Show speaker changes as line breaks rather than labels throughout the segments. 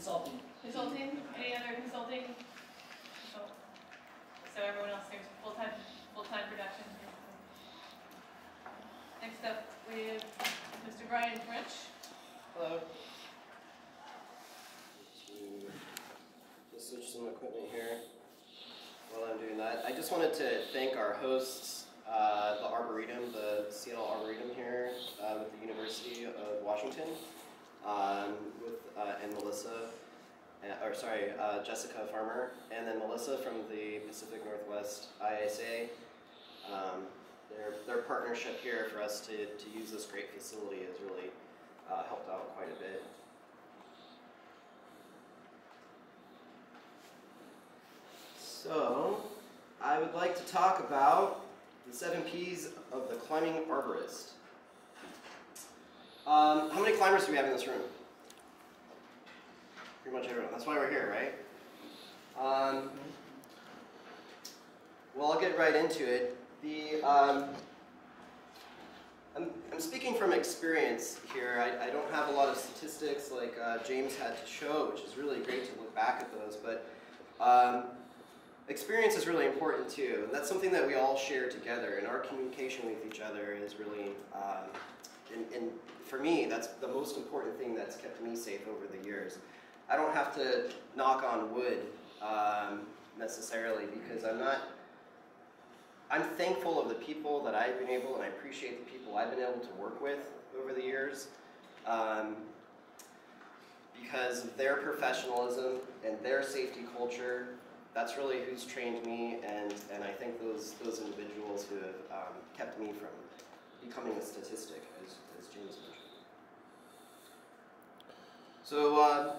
consulting.
Consulting, any other consulting? So everyone else, there's full-time, full-time production. Next up, we have Mr. Brian French.
Hello. To just switch some equipment here while I'm doing that. I just wanted to thank our hosts, uh, the Arboretum, the Seattle Arboretum here uh, with the University of Washington, um, with uh, and Melissa, uh, or sorry, uh, Jessica Farmer, and then Melissa from the Pacific Northwest ISA. Um, their, their partnership here for us to, to use this great facility has really uh, helped out quite a bit. So, I would like to talk about the seven P's of the climbing arborist. Um, how many climbers do we have in this room? Pretty much everyone. That's why we're here, right? Um, well, I'll get right into it. The um, I'm, I'm speaking from experience here. I, I don't have a lot of statistics like uh, James had to show, which is really great to look back at those. But um, experience is really important too. And that's something that we all share together. And our communication with each other is really, um, and, and for me, that's the most important thing that's kept me safe over the years. I don't have to knock on wood um, necessarily because I'm not I'm thankful of the people that I've been able, and I appreciate the people I've been able to work with over the years, um, because of their professionalism and their safety culture. That's really who's trained me, and, and I think those those individuals who have um, kept me from becoming a statistic, as, as James mentioned. So, uh,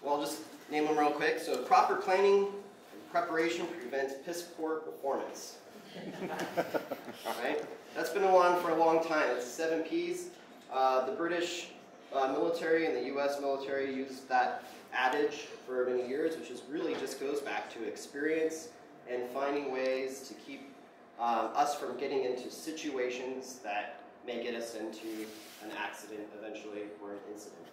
well, I'll just name them real quick. So, proper planning and preparation prevents piss poor performance. All right, that's been on for a long time. It's seven P's. Uh, the British uh, military and the U.S. military used that adage for many years, which is really just goes back to experience and finding ways to keep um, us from getting into situations that may get us into an accident eventually or an incident.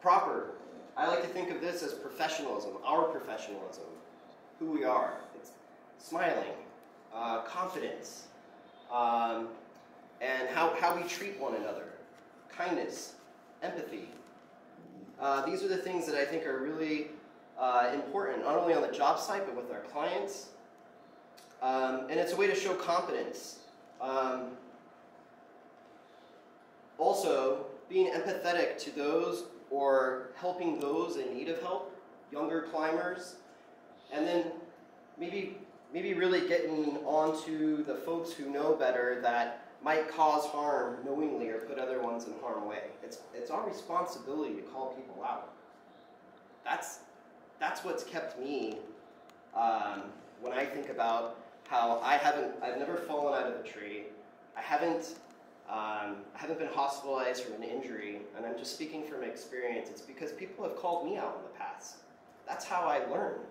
Proper I like to think of this as professionalism, our professionalism, who we are. It's smiling, uh, confidence, um, and how, how we treat one another, kindness, empathy. Uh, these are the things that I think are really uh, important, not only on the job site, but with our clients. Um, and it's a way to show competence. Um, also, being empathetic to those or helping those in need of help, younger climbers, and then maybe maybe really getting onto the folks who know better that might cause harm knowingly or put other ones in harm way. It's it's our responsibility to call people out. That's that's what's kept me um, when I think about how I haven't I've never fallen out of a tree. I haven't um, I haven't been hospitalized from an injury, and I'm just speaking from experience. It's because people have called me out in the past. That's how I learned.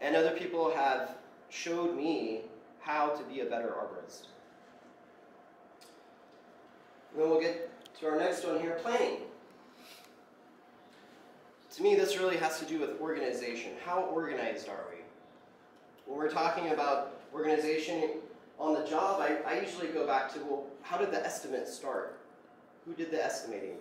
And other people have showed me how to be a better arborist. And then we'll get to our next one here planning. To me, this really has to do with organization. How organized are we? When we're talking about organization, on the job, I, I usually go back to, well, how did the estimate start? Who did the estimating?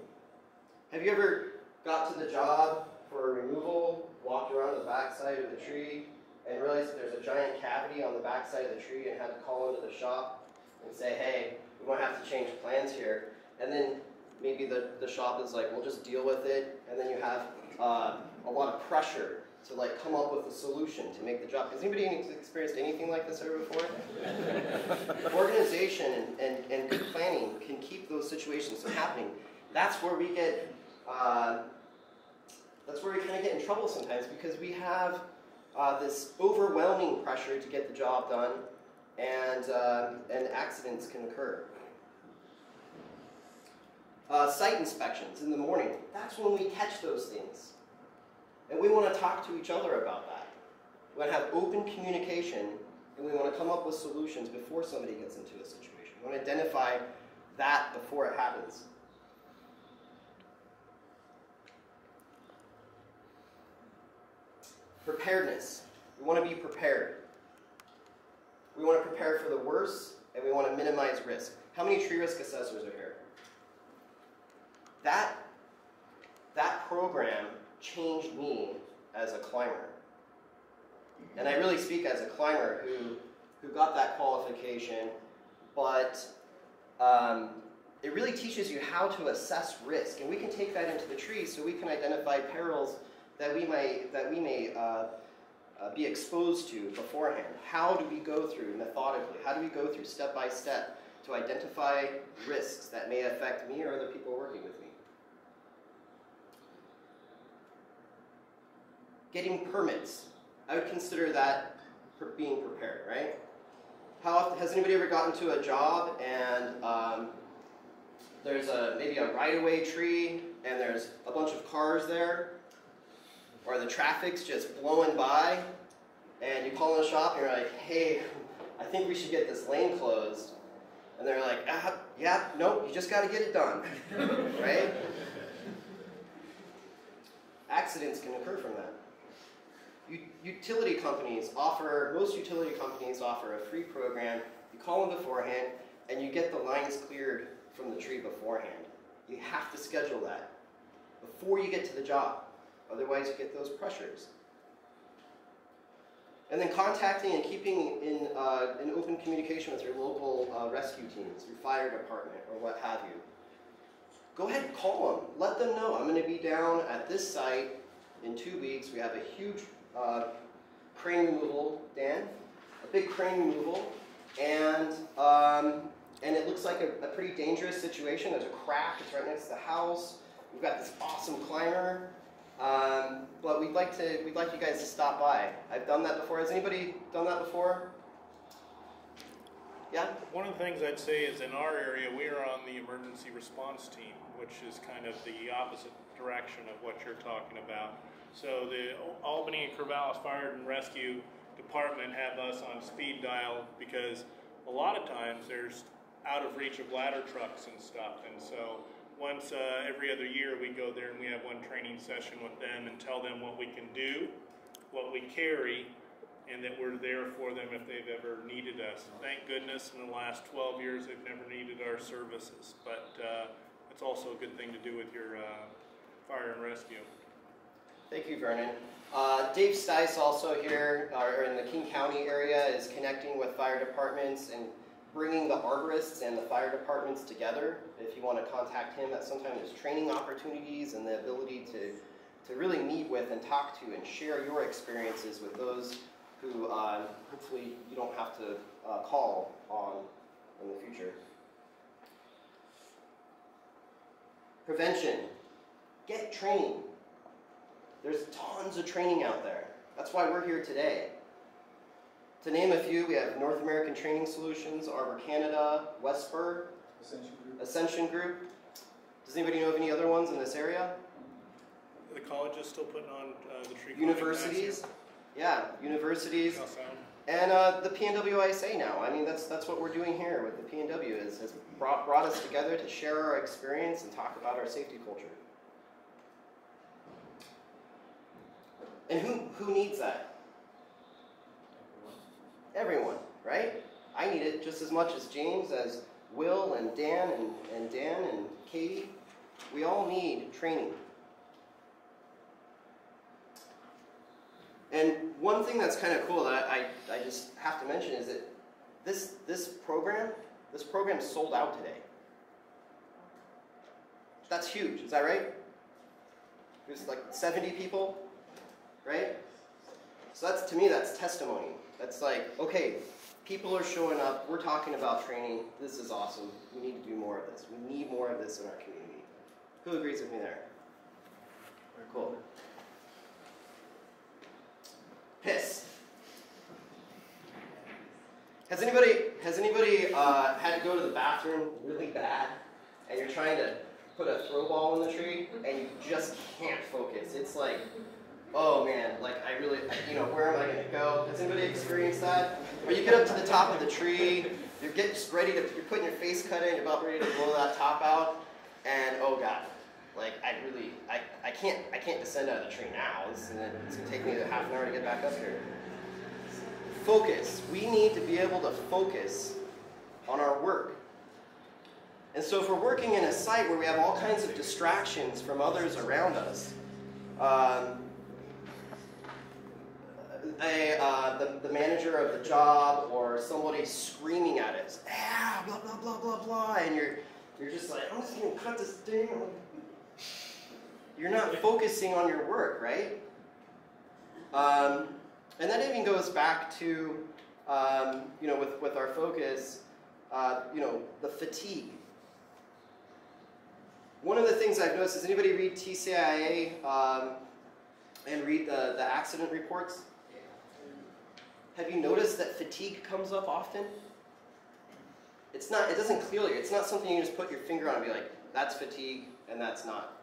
Have you ever got to the job for a removal, walked around the backside of the tree, and realized that there's a giant cavity on the backside of the tree and had to call into the shop and say, hey, we might have to change plans here. And then maybe the, the shop is like, we'll just deal with it. And then you have uh, a lot of pressure to like come up with a solution to make the job. Has anybody experienced anything like this ever before? Organization and, and, and good planning can keep those situations from happening. That's where we get, uh, that's where we kind of get in trouble sometimes because we have uh, this overwhelming pressure to get the job done and, uh, and accidents can occur. Uh, site inspections in the morning, that's when we catch those things. And we want to talk to each other about that. We want to have open communication, and we want to come up with solutions before somebody gets into a situation. We want to identify that before it happens. Preparedness. We want to be prepared. We want to prepare for the worst, and we want to minimize risk. How many tree risk assessors are here? That, that program changed me as a climber. And I really speak as a climber who, who got that qualification, but um, it really teaches you how to assess risk. And we can take that into the trees so we can identify perils that we may, that we may uh, uh, be exposed to beforehand. How do we go through methodically? How do we go through step by step to identify risks that may affect me or other people working with me? Getting permits. I would consider that being prepared, right? How often, has anybody ever gotten to a job and um, there's a maybe a right-of-way tree and there's a bunch of cars there, or the traffic's just blowing by, and you call in the shop and you're like, hey, I think we should get this lane closed. And they're like, ah, yeah, nope, you just got to get it done, right? Accidents can occur from that. Utility companies offer, most utility companies offer a free program. You call them beforehand, and you get the lines cleared from the tree beforehand. You have to schedule that before you get to the job. Otherwise, you get those pressures. And then contacting and keeping in, uh, in open communication with your local uh, rescue teams, your fire department, or what have you. Go ahead and call them. Let them know I'm going to be down at this site in two weeks. We have a huge uh, crane removal, Dan, a big crane removal, and um, and it looks like a, a, pretty dangerous situation. There's a crack. It's right next to the house. We've got this awesome climber. Um, but we'd like to we'd like you guys to stop by. I've done that before. Has anybody done that before? Yeah?
One of the things I'd say is in our area, we are on the emergency response team, which is kind of the opposite direction of what you're talking about. So the Albany and Corvallis Fire and Rescue Department have us on speed dial because a lot of times there's out of reach of ladder trucks and stuff. And so once uh, every other year we go there and we have one training session with them and tell them what we can do, what we carry, and that we're there for them if they've ever needed us. Thank goodness in the last 12 years they've never needed our services, but uh, it's also a good thing to do with your uh, fire and rescue.
Thank you, Vernon. Uh, Dave Stice also here, or in the King County area, is connecting with fire departments and bringing the arborists and the fire departments together. If you want to contact him, at sometimes there's training opportunities and the ability to, to really meet with and talk to and share your experiences with those who uh, hopefully you don't have to uh, call on in the future. Prevention. Get training. There's tons of training out there. That's why we're here today. To name a few, we have North American Training Solutions, Arbor Canada, Wesspur,
Ascension Group.
Ascension Group. Does anybody know of any other ones in this area?
The college is still putting on uh, the tree
Universities. Yeah, universities.
How sound?
And uh, the PNWISA now. I mean, that's that's what we're doing here with the PNW is has brought brought us together to share our experience and talk about our safety culture. And who who needs that? Everyone, right? I need it just as much as James, as Will and Dan and, and Dan and Katie. We all need training. And one thing that's kind of cool that I, I, I just have to mention is that this, this program, this program sold out today. That's huge, is that right? There's like 70 people, right? So that's to me that's testimony. That's like, okay, people are showing up, we're talking about training, this is awesome. We need to do more of this. We need more of this in our community. Who agrees with me there? Very Cool. Piss. Has anybody has anybody uh, had to go to the bathroom really bad, and you're trying to put a throw ball in the tree, and you just can't focus? It's like, oh man, like I really, you know, where am I going to go? Has anybody experienced that? Or you get up to the top of the tree, you're getting ready to, you're putting your face cut in, you're about ready to blow that top out, and oh god, like I really, I, I can't I can't descend out of the tree now. It's gonna, gonna take me a half an hour to get back up here. Focus. We need to be able to focus on our work. And so, if we're working in a site where we have all kinds of distractions from others around us, um, a, uh, the, the manager of the job or somebody screaming at us, ah, blah, blah, blah, blah, blah, and you're, you're just like, I'm just going to cut this thing. You're not focusing on your work, right? Um, and that even goes back to, um, you know, with, with our focus, uh, you know, the fatigue. One of the things I've noticed, is anybody read TCIA um, and read the, the accident reports? Have you noticed that fatigue comes up often? It's not, it doesn't clearly, it's not something you just put your finger on and be like, that's fatigue and that's not.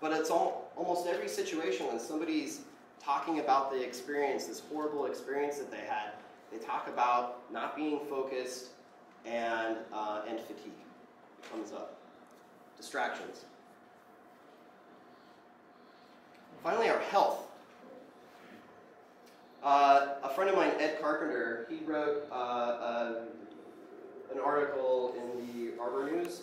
But it's all, almost every situation when somebody's talking about the experience, this horrible experience that they had, they talk about not being focused and, uh, and fatigue comes up. Distractions. Finally, our health. Uh, a friend of mine, Ed Carpenter, he wrote uh, uh, an article in the Arbor News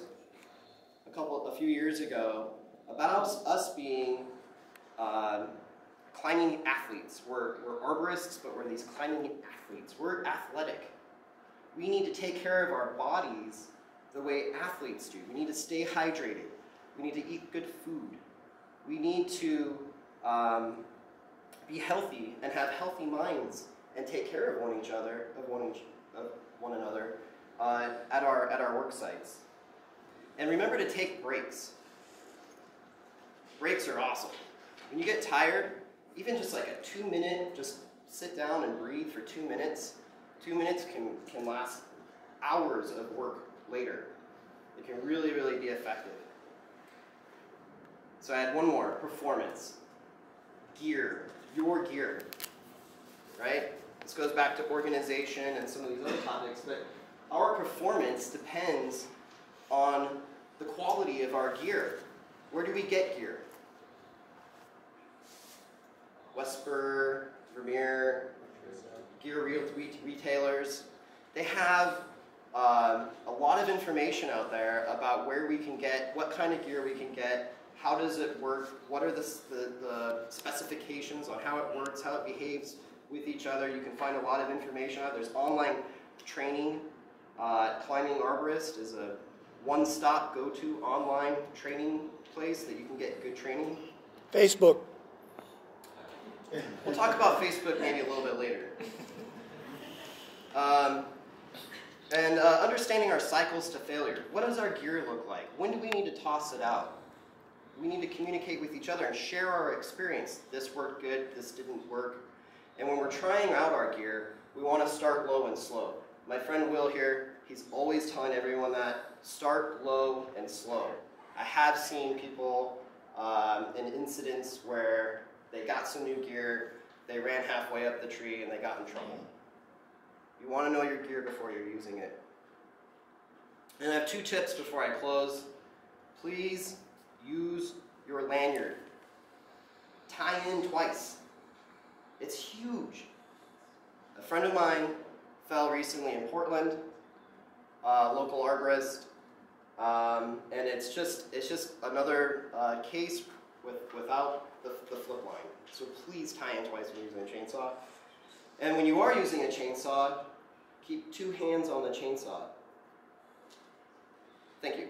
a couple, a few years ago about us being um, climbing athletes. We're, we're arborists, but we're these climbing athletes. We're athletic. We need to take care of our bodies the way athletes do. We need to stay hydrated. We need to eat good food. We need to um, be healthy and have healthy minds and take care of one each other, of one, each, of one another, uh, at our at our work sites. And remember to take breaks. Breaks are awesome. When you get tired, even just like a two minute, just sit down and breathe for two minutes. Two minutes can, can last hours of work later. It can really, really be effective. So I had one more performance. Gear, your gear, right? This goes back to organization and some of these other topics, but our performance depends on the quality of our gear. Where do we get gear? Wesspur, Vermeer, gear retailers. They have um, a lot of information out there about where we can get, what kind of gear we can get, how does it work, what are the, the, the, specifications on how it works, how it behaves with each other. You can find a lot of information out. There's online training. Uh, Climbing Arborist is a one-stop go-to online training place that you can get good training.
Facebook.
We'll talk about Facebook maybe a little bit later. Um, and uh, understanding our cycles to failure. What does our gear look like? When do we need to toss it out? We need to communicate with each other and share our experience. This worked good, this didn't work. And when we're trying out our gear, we want to start low and slow. My friend Will here, he's always telling everyone that start low and slow. I have seen people um, in incidents where they got some new gear, they ran halfway up the tree, and they got in trouble. You want to know your gear before you're using it. And I have two tips before I close. Please use your lanyard. Tie in twice. It's huge. A friend of mine fell recently in Portland, uh, local arborist, um, and it's just it's just another uh, case with without the, the flip line. So please tie in twice when using a chainsaw. And when you are using a chainsaw, keep two hands on the chainsaw. Thank you.